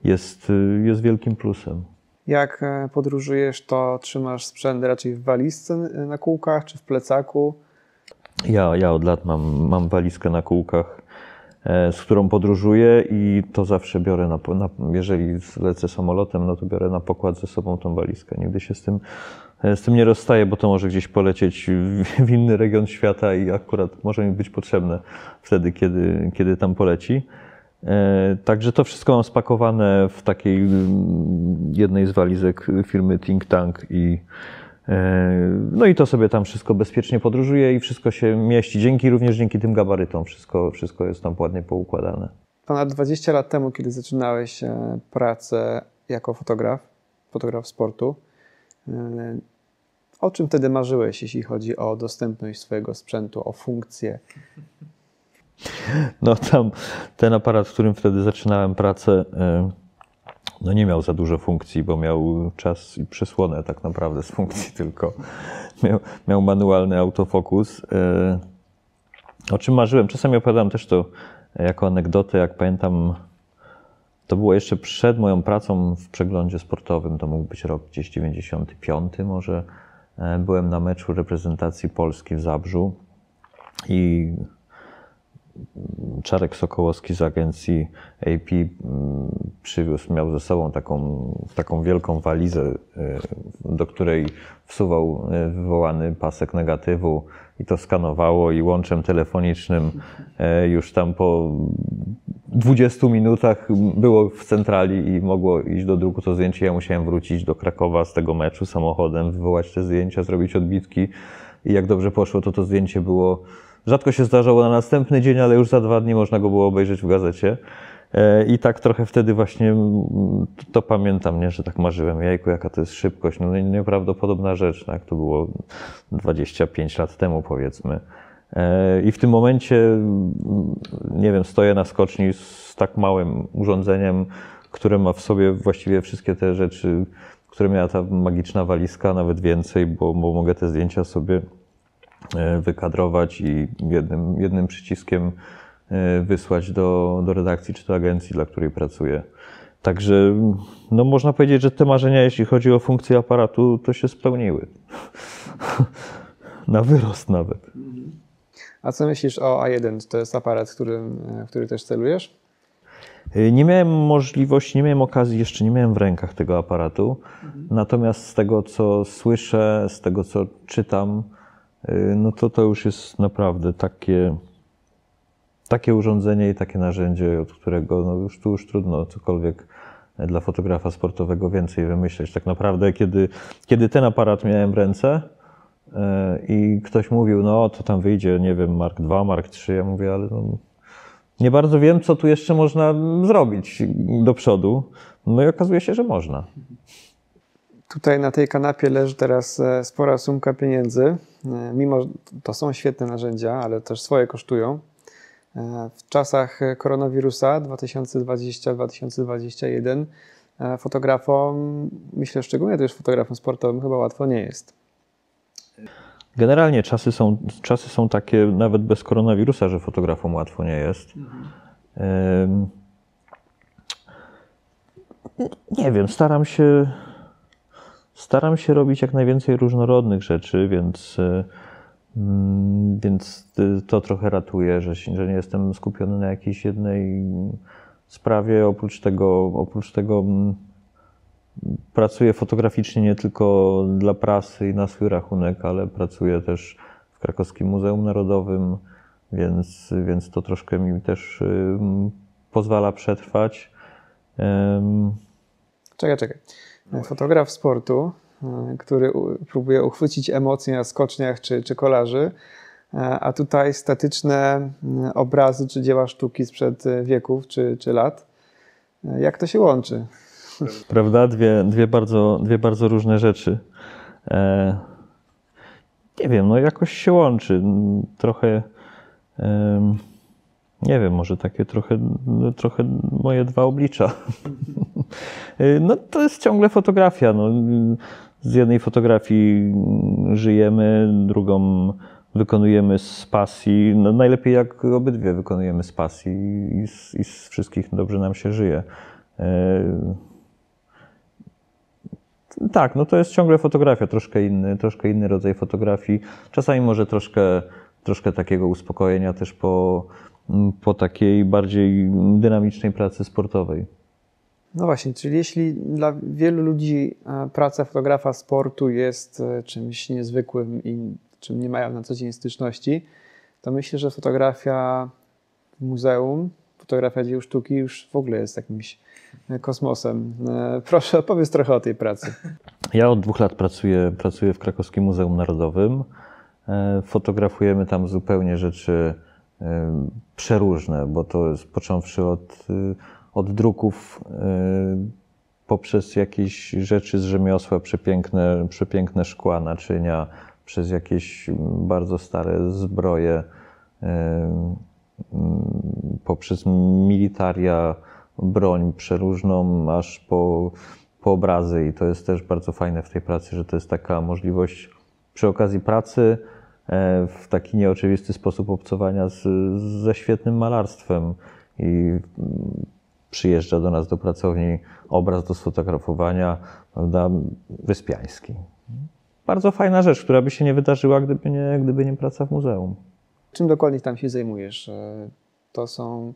A: jest, jest wielkim plusem.
B: Jak podróżujesz, to trzymasz sprzęt raczej w walizce na kółkach czy w plecaku?
A: Ja, ja od lat mam, mam walizkę na kółkach, z którą podróżuję i to zawsze biorę na, na, jeżeli lecę samolotem, no to biorę na pokład ze sobą tą walizkę. Nigdy się z tym, z tym nie rozstaję, bo to może gdzieś polecieć w inny region świata i akurat może mi być potrzebne wtedy, kiedy, kiedy tam poleci. Także to wszystko mam spakowane w takiej jednej z walizek firmy Think Tank i no i to sobie tam wszystko bezpiecznie podróżuje i wszystko się mieści. Dzięki również dzięki tym gabarytom wszystko, wszystko jest tam ładnie poukładane.
B: Ponad 20 lat temu, kiedy zaczynałeś pracę jako fotograf, fotograf sportu, o czym wtedy marzyłeś, jeśli chodzi o dostępność swojego sprzętu, o funkcje?
A: No tam ten aparat, w którym wtedy zaczynałem pracę, no nie miał za dużo funkcji, bo miał czas i przesłonę tak naprawdę z funkcji tylko. Miał, miał manualny autofokus. O czym marzyłem? Czasami opowiadam też to jako anegdotę, jak pamiętam, to było jeszcze przed moją pracą w przeglądzie sportowym, to mógł być rok gdzieś 95 może. Byłem na meczu reprezentacji Polski w Zabrzu i Czarek Sokołowski z agencji AP przywiózł, miał ze sobą taką, taką wielką walizę, do której wsuwał wywołany pasek negatywu i to skanowało i łączem telefonicznym już tam po 20 minutach było w centrali i mogło iść do druku to zdjęcie. Ja musiałem wrócić do Krakowa z tego meczu samochodem, wywołać te zdjęcia, zrobić odbitki i jak dobrze poszło, to to zdjęcie było Rzadko się zdarzało na następny dzień, ale już za dwa dni można go było obejrzeć w gazecie. I tak trochę wtedy właśnie to pamiętam, nie, że tak marzyłem. Jajku, jaka to jest szybkość. No nieprawdopodobna rzecz, tak? To było 25 lat temu powiedzmy. I w tym momencie, nie wiem, stoję na skoczni z tak małym urządzeniem, które ma w sobie właściwie wszystkie te rzeczy, które miała ta magiczna walizka, nawet więcej, bo, bo mogę te zdjęcia sobie wykadrować i jednym, jednym przyciskiem wysłać do, do redakcji czy do agencji, dla której pracuję. Także no można powiedzieć, że te marzenia, jeśli chodzi o funkcję aparatu, to się spełniły. Na wyrost nawet.
B: A co myślisz o A1? To jest aparat, który, który też celujesz?
A: Nie miałem możliwości, nie miałem okazji, jeszcze nie miałem w rękach tego aparatu. Mhm. Natomiast z tego, co słyszę, z tego, co czytam, no to to już jest naprawdę takie, takie urządzenie i takie narzędzie, od którego no już tu już trudno cokolwiek dla fotografa sportowego więcej wymyśleć. Tak naprawdę, kiedy, kiedy ten aparat miałem w ręce i ktoś mówił, no to tam wyjdzie, nie wiem, Mark II, Mark III, ja mówię, ale no, nie bardzo wiem, co tu jeszcze można zrobić do przodu. No i okazuje się, że można.
B: Tutaj na tej kanapie leży teraz spora sumka pieniędzy. Mimo, że to są świetne narzędzia, ale też swoje kosztują. W czasach koronawirusa 2020-2021 fotografom, myślę szczególnie też fotografom sportowym, chyba łatwo nie jest.
A: Generalnie czasy są, czasy są takie, nawet bez koronawirusa, że fotografom łatwo nie jest. Mhm. Nie wiem, staram się staram się robić jak najwięcej różnorodnych rzeczy, więc, mm, więc to trochę ratuje, że, że nie jestem skupiony na jakiejś jednej sprawie. Oprócz tego, oprócz tego mm, pracuję fotograficznie nie tylko dla prasy i na swój rachunek, ale pracuję też w Krakowskim Muzeum Narodowym, więc, więc to troszkę mi też ym, pozwala przetrwać.
B: Czekaj, czekaj. Fotograf sportu, y, który próbuje uchwycić emocje na skoczniach czy, czy kolarzy, y, a tutaj statyczne y, obrazy czy dzieła sztuki sprzed wieków czy, czy lat. Jak to się łączy?
A: Prawda? Dwie, dwie, bardzo, dwie bardzo różne rzeczy. E, nie wiem, no jakoś się łączy. Trochę, em, nie wiem, może takie trochę, no, trochę moje dwa oblicza. E, no to jest ciągle fotografia. No. Z jednej fotografii żyjemy, drugą wykonujemy z pasji. No, najlepiej jak obydwie wykonujemy z pasji i z, i z wszystkich dobrze nam się żyje. E, tak, no to jest ciągle fotografia, troszkę inny, troszkę inny rodzaj fotografii. Czasami może troszkę, troszkę takiego uspokojenia też po, po takiej bardziej dynamicznej pracy sportowej.
B: No właśnie, czyli jeśli dla wielu ludzi e, praca fotografa sportu jest e, czymś niezwykłym i czym nie mają na co dzień styczności, to myślę, że fotografia w muzeum, fotografia dzieł sztuki już w ogóle jest jakimś e, kosmosem. Proszę, opowiedz trochę o tej pracy.
A: Ja od dwóch lat pracuję, pracuję w Krakowskim Muzeum Narodowym. Fotografujemy tam zupełnie rzeczy przeróżne, bo to jest począwszy od, od druków y, poprzez jakieś rzeczy z rzemiosła, przepiękne, przepiękne szkła, naczynia, przez jakieś bardzo stare zbroje, y, poprzez militaria, broń przeróżną, aż po, po obrazy. I to jest też bardzo fajne w tej pracy, że to jest taka możliwość przy okazji pracy e, w taki nieoczywisty sposób obcowania z, ze świetnym malarstwem. I przyjeżdża do nas do pracowni obraz do sfotografowania, prawda, wyspiański. Bardzo fajna rzecz, która by się nie wydarzyła, gdyby nie, gdyby nie praca w muzeum.
B: Czym dokładnie tam się zajmujesz? E, To są.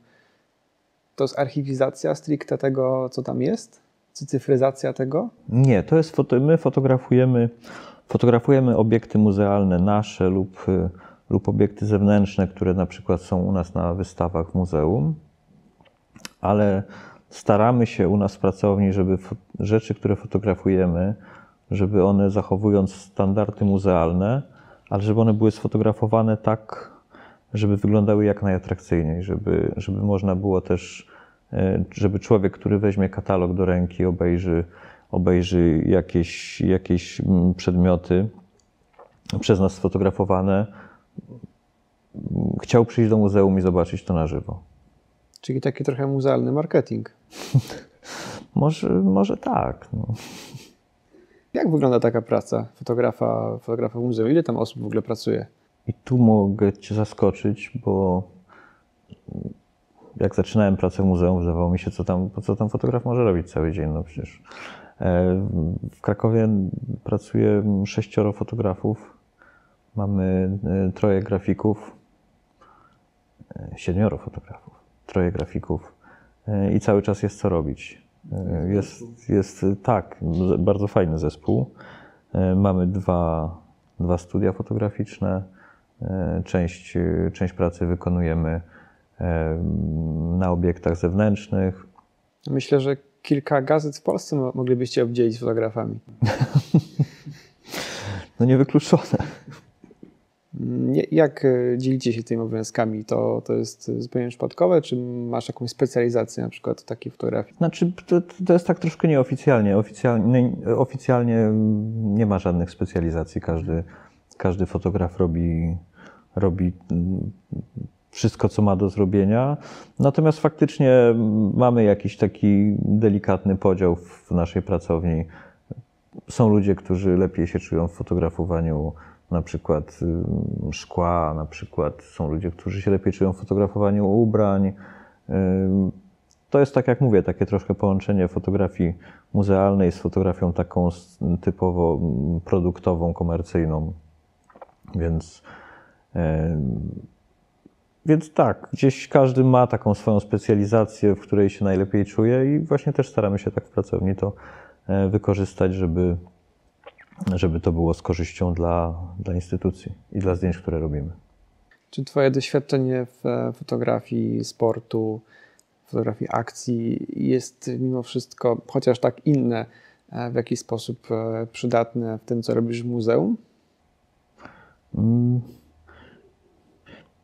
B: To jest archiwizacja stricte tego, co tam jest? Czy cyfryzacja tego?
A: Nie, to jest foto, my fotografujemy, fotografujemy obiekty muzealne nasze lub, y, lub obiekty zewnętrzne, które na przykład są u nas na wystawach w muzeum, ale staramy się u nas w pracowni, żeby rzeczy, które fotografujemy, żeby one zachowując standardy muzealne, ale żeby one były sfotografowane tak, żeby wyglądały jak najatrakcyjniej, żeby, żeby można było też, e, żeby człowiek, który weźmie katalog do ręki, obejrzy, obejrzy jakieś, jakieś mm, przedmioty przez nas sfotografowane, chciał przyjść do muzeum i zobaczyć to na żywo.
B: Czyli taki trochę muzealny marketing.
A: Może, może tak. No.
B: Jak wygląda taka praca fotografa, fotografa w muzeum? Ile tam osób w ogóle pracuje?
A: I tu mogę Cię zaskoczyć, bo jak zaczynałem pracę w muzeum, wydawało mi się, co tam, co tam fotograf może robić cały dzień. No przecież e, w Krakowie pracuje sześcioro fotografów, mamy e, troje grafików, e, siedmioro fotografów, troje grafików e, i cały czas jest co robić. E, Jest, jest tak, bardzo fajny zespół. E, Mamy dwa, dwa studia fotograficzne. E, Część, e, część pracy wykonujemy e, na obiektach zewnętrznych.
B: Myślę, że kilka gazet w Polsce mo- moglibyście obdzielić fotografami.
A: No niewykluczone.
B: Jak e, dzielicie się tymi obowiązkami? To, to jest zupełnie przypadkowe, czy masz jakąś specjalizację na przykład w takiej fotografii?
A: Znaczy, to, to jest tak troszkę nieoficjalnie. Oficjalnie, oficjalnie nie ma żadnych specjalizacji. Każdy, każdy fotograf robi, robi mm, wszystko, co ma do zrobienia. Natomiast faktycznie mamy jakiś taki delikatny podział w naszej pracowni. Są ludzie, którzy lepiej się czują w fotografowaniu na przykład szkła, na przykład są ludzie, którzy się lepiej czują w fotografowaniu ubrań. To jest tak jak mówię, takie troszkę połączenie fotografii muzealnej z fotografią taką typowo produktową, komercyjną. Więc, więc tak, gdzieś każdy ma taką swoją specjalizację, w której się najlepiej czuje i właśnie też staramy się tak w pracowni to, e, wykorzystać, żeby, żeby to było z korzyścią dla, dla instytucji i dla zdjęć, które robimy.
B: Czy Twoje doświadczenie w e, fotografii sportu, fotografii akcji jest mimo wszystko, chociaż tak inne, e, w jakiś sposób e, przydatne w tym, co robisz w muzeum?
A: Mm.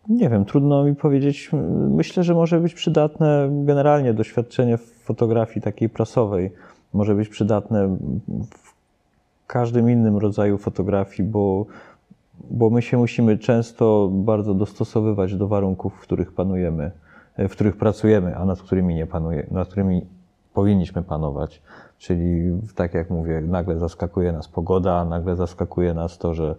A: Nie wiem, trudno mi powiedzieć. Myślę, że może być przydatne generalnie doświadczenie w fotografii takiej prasowej. Może być przydatne w każdym innym rodzaju fotografii, bo, bo my się musimy często bardzo dostosowywać do warunków, w których panujemy, w których pracujemy, a nad którymi nie panuje, nad którymi powinniśmy panować. Czyli tak jak mówię, nagle zaskakuje nas pogoda, nagle zaskakuje nas to, że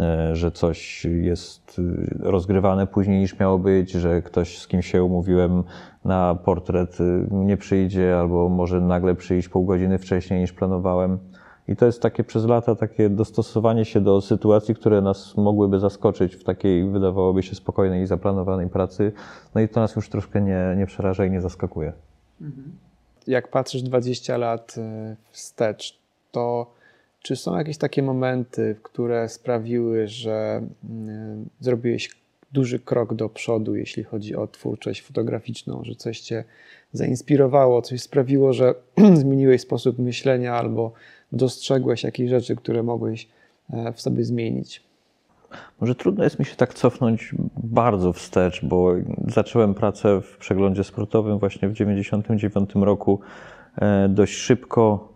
A: E, że coś jest y, rozgrywane później niż miało być, że ktoś z kim się umówiłem na portret nie przyjdzie, albo może nagle przyjść pół godziny wcześniej niż planowałem. I to jest takie przez lata takie dostosowanie się do sytuacji, które nas mogłyby zaskoczyć w takiej, wydawałoby się, spokojnej i zaplanowanej pracy. No i to nas już troszkę nie, nie przeraża i nie zaskakuje.
B: Jak patrzysz 20 lat y, wstecz, to czy są jakieś takie momenty, które sprawiły, że mm, zrobiłeś duży krok do przodu, jeśli chodzi o twórczość fotograficzną, że coś cię zainspirowało, coś sprawiło, że zmieniłeś sposób myślenia albo dostrzegłeś jakieś rzeczy, które mogłeś e, w sobie zmienić?
A: Może trudno jest mi się tak cofnąć bardzo wstecz, bo zacząłem pracę w przeglądzie sportowym właśnie w 1999 roku. E, dość szybko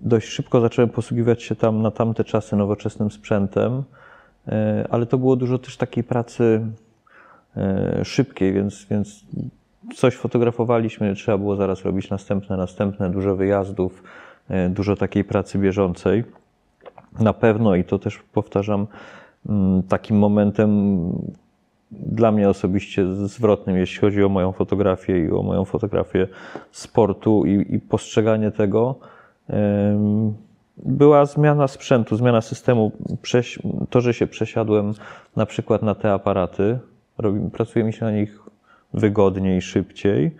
A: dość szybko zacząłem posługiwać się tam na tamte czasy nowoczesnym sprzętem, e, ale to było dużo też takiej pracy szybkiej, więc, więc coś fotografowaliśmy, trzeba było zaraz robić następne, następne, dużo wyjazdów, dużo takiej pracy bieżącej. Na pewno, i to też powtarzam, mm, takim momentem dla mnie osobiście zwrotnym, jeśli chodzi o moją fotografię i o moją fotografię sportu i, i postrzeganie tego, była zmiana sprzętu, zmiana systemu. To, że się przesiadłem na przykład na te aparaty, pracuje mi się na nich wygodniej, szybciej.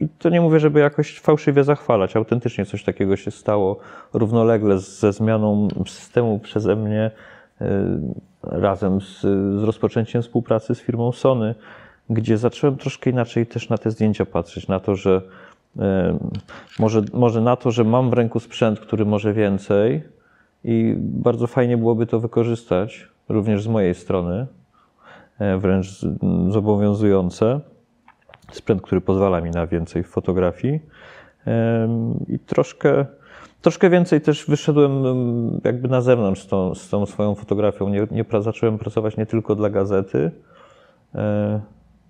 A: I to nie mówię, żeby jakoś fałszywie zachwalać. Autentycznie coś takiego się stało równolegle ze zmianą systemu przeze mnie razem z, z rozpoczęciem współpracy z firmą Sony, gdzie zacząłem troszkę inaczej też na te zdjęcia patrzeć, na to, że może, może na to, że mam w ręku sprzęt, który może więcej i bardzo fajnie byłoby to wykorzystać, również z mojej strony, e, wręcz zobowiązujące. Sprzęt, który pozwala mi na więcej fotografii. I troszkę, troszkę więcej też wyszedłem jakby na zewnątrz z tą, z tą swoją fotografią. Nie, nie, zacząłem pracować nie tylko dla gazety, e,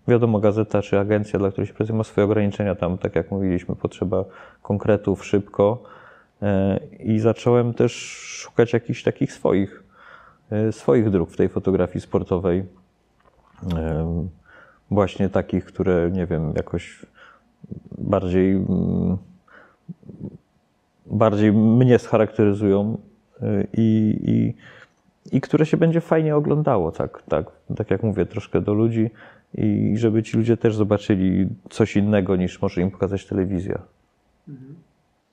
A: Wiadomo, gazeta czy agencja, dla której się pracuje, ma swoje ograniczenia. Tam, tak jak mówiliśmy, potrzeba konkretów szybko. E, I zacząłem też szukać jakichś takich swoich, e, swoich dróg w tej fotografii sportowej. Właśnie takich, które, nie wiem, jakoś bardziej, mm, bardziej mnie scharakteryzują i, i, i które się będzie fajnie oglądało, tak, tak, tak jak mówię, troszkę do ludzi i żeby ci ludzie też zobaczyli coś innego niż może im pokazać telewizja.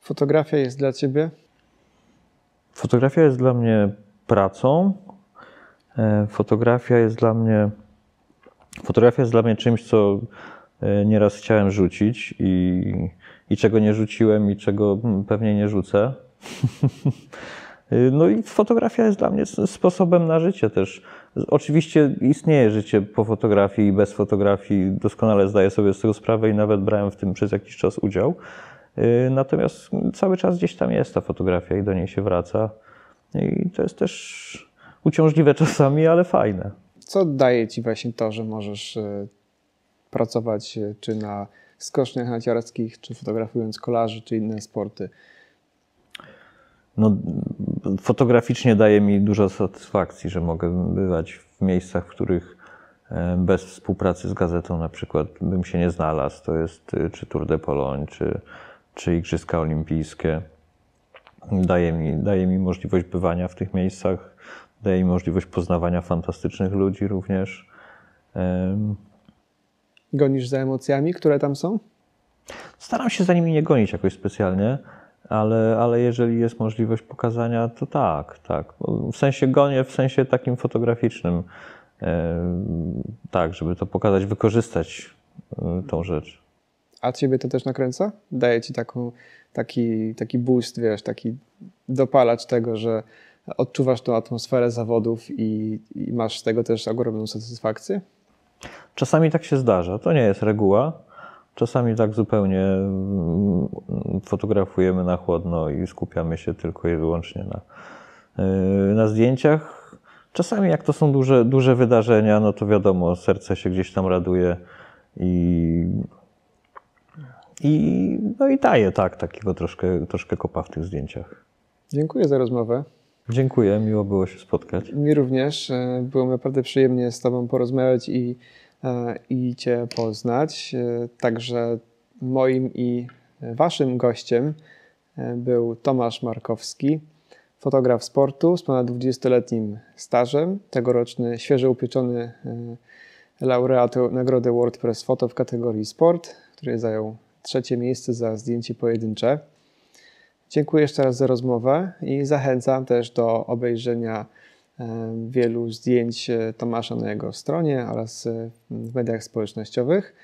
B: Fotografia jest dla ciebie?
A: Fotografia jest dla mnie pracą. E, fotografia jest dla mnie fotografia jest dla mnie czymś, co e, nieraz chciałem rzucić i, i czego nie rzuciłem i czego pewnie nie rzucę. No i fotografia jest dla mnie sposobem na życie też. Oczywiście istnieje życie po fotografii i bez fotografii, doskonale zdaję sobie z tego sprawę i nawet brałem w tym przez jakiś czas udział. Y, natomiast cały czas gdzieś tam jest ta fotografia i do niej się wraca. I to jest też uciążliwe czasami, ale fajne.
B: Co daje ci właśnie to, że możesz y, pracować y, czy na skoczniach narciarskich, czy fotografując kolarzy, czy inne sporty?
A: no, fotograficznie daje mi dużo satysfakcji, że mogę bywać w miejscach, w których e, bez współpracy z gazetą na przykład bym się nie znalazł. To jest e, czy Tour de Pologne, czy, czy Igrzyska Olimpijskie. Daje mi, daje mi możliwość bywania w tych miejscach, daje mi możliwość poznawania fantastycznych ludzi również.
B: Gonisz za emocjami, które tam są?
A: Staram się za nimi nie gonić jakoś specjalnie. ale, ale jeżeli jest możliwość pokazania, to tak, tak. W sensie gonię, w sensie takim fotograficznym, tak, żeby to pokazać, wykorzystać e, tą rzecz.
B: A ciebie to też nakręca? Daje ci taką, taki, taki boost, wiesz, taki dopalacz tego, że odczuwasz tą atmosferę zawodów i, i masz z tego też ogromną satysfakcję?
A: Czasami tak się zdarza, to nie jest reguła. Czasami tak zupełnie mm, fotografujemy na chłodno i skupiamy się tylko i wyłącznie na, yy, na zdjęciach. Czasami jak to są duże, duże wydarzenia, no to wiadomo, serce się gdzieś tam raduje i, i, no i daje tak, takiego troszkę, troszkę kopa w tych zdjęciach.
B: Dziękuję za rozmowę.
A: Dziękuję, miło było się spotkać.
B: Mi również. e, Było naprawdę przyjemnie z Tobą porozmawiać i, e, i Cię poznać. E, Także moim i Waszym gościem był Tomasz Markowski, fotograf sportu z ponad 20-letnim stażem, tegoroczny świeżo upieczony laureat Nagrody WordPress Photo w kategorii sport, który zajął trzecie miejsce za zdjęcie pojedyncze. Dziękuję jeszcze raz za rozmowę i zachęcam też do obejrzenia e, wielu zdjęć e, Tomasza na jego stronie oraz e, w mediach społecznościowych.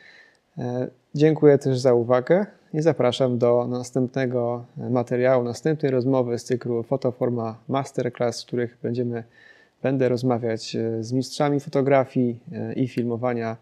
B: Dziękuję też za uwagę i zapraszam do następnego materiału, następnej rozmowy z cyklu Fotoforma Masterclass, w których będziemy, będę rozmawiać z mistrzami fotografii i filmowania